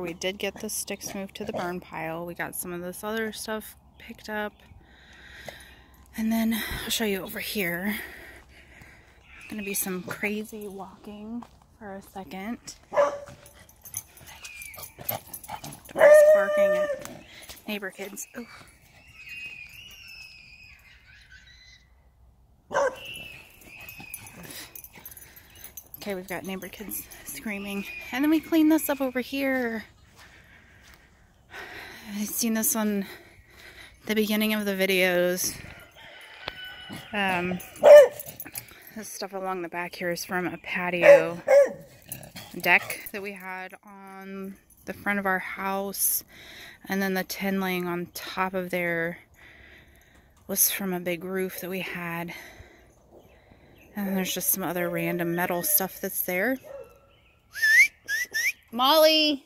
we did get the sticks moved to the burn pile. We got some of this other stuff picked up. And then I'll show you over here. It's Gonna be some crazy walking for a second. Barking at neighbor kids. Ooh. Okay, we've got neighbor kids screaming. And then we clean this up over here. I've seen this on the beginning of the videos. Um, this stuff along the back here is from a patio deck that we had on the front of our house. And then the tin laying on top of there was from a big roof that we had. And there's just some other random metal stuff that's there. Molly!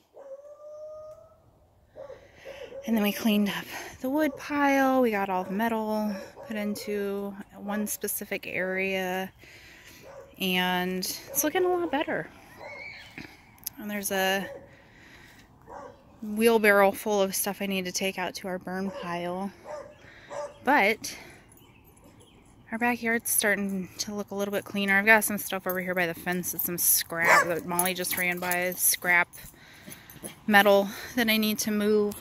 And then we cleaned up the wood pile. We got all the metal put into one specific area. And it's looking a lot better. And there's a wheelbarrow full of stuff I need to take out to our burn pile. But our backyard's starting to look a little bit cleaner. I've got some stuff over here by the fence and some scrap that Molly just ran by. Scrap metal that I need to move.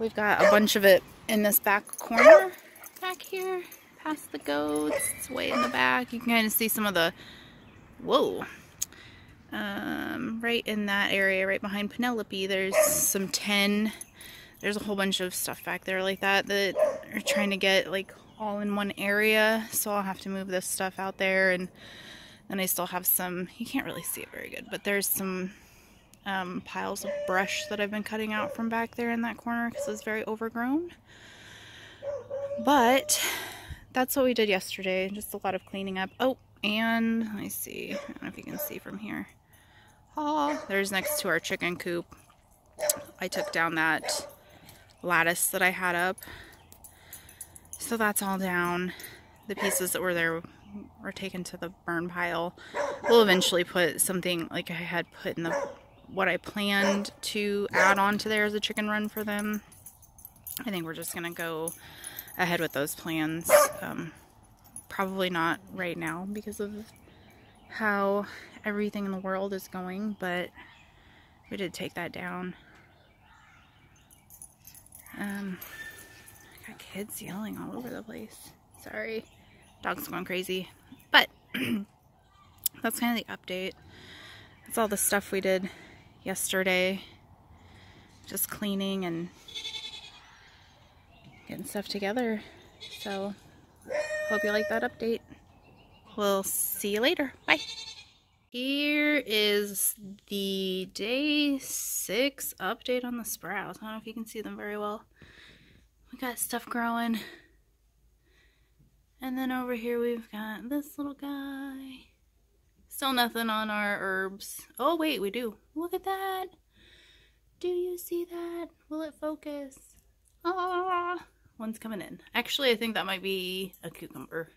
We've got a bunch of it in this back corner back here past the goats. It's way in the back. You can kind of see some of the, whoa, um, right in that area, right behind Penelope, there's some tin. There's a whole bunch of stuff back there like that that are trying to get like all in one area. So I'll have to move this stuff out there. And then I still have some, you can't really see it very good, but there's some um, piles of brush that I've been cutting out from back there in that corner because it's very overgrown. But that's what we did yesterday. Just a lot of cleaning up. Oh, and let me see. I don't know if you can see from here. Oh, there's next to our chicken coop. I took down that lattice that I had up so that's all down. The pieces that were there were taken to the burn pile. We'll eventually put something like I had put in the what I planned to add on to there as a chicken run for them. I think we're just going to go ahead with those plans. Um, probably not right now because of how everything in the world is going, but we did take that down. Um, Got kids yelling all over the place. Sorry. Dog's going crazy. But that's kind of the update. That's all the stuff we did yesterday. Just cleaning and getting stuff together. So, hope you like that update. We'll see you later. Bye. Here is the day six update on the sprouts. I don't know if you can see them very well. We got stuff growing. And then over here we've got this little guy. Still nothing on our herbs. Oh wait, we do. Look at that. Do you see that? Will it focus? Ah, one's coming in. Actually, I think that might be a cucumber.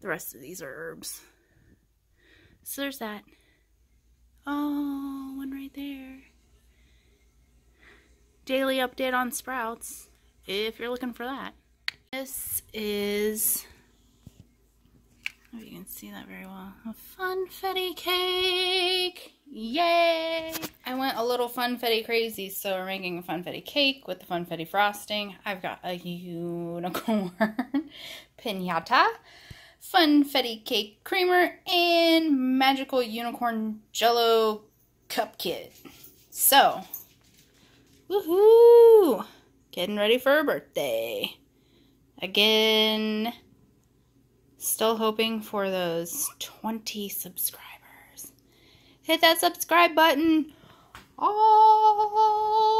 The rest of these are herbs. So there's that. Oh, one right there daily update on sprouts if you're looking for that. This is, if you can see that very well, a funfetti cake. Yay! I went a little funfetti crazy, so we're making a funfetti cake with the funfetti frosting. I've got a unicorn pinata, funfetti cake creamer, and magical unicorn jello cup kit. So, Woohoo! Getting ready for a birthday. Again. Still hoping for those 20 subscribers. Hit that subscribe button. Oh!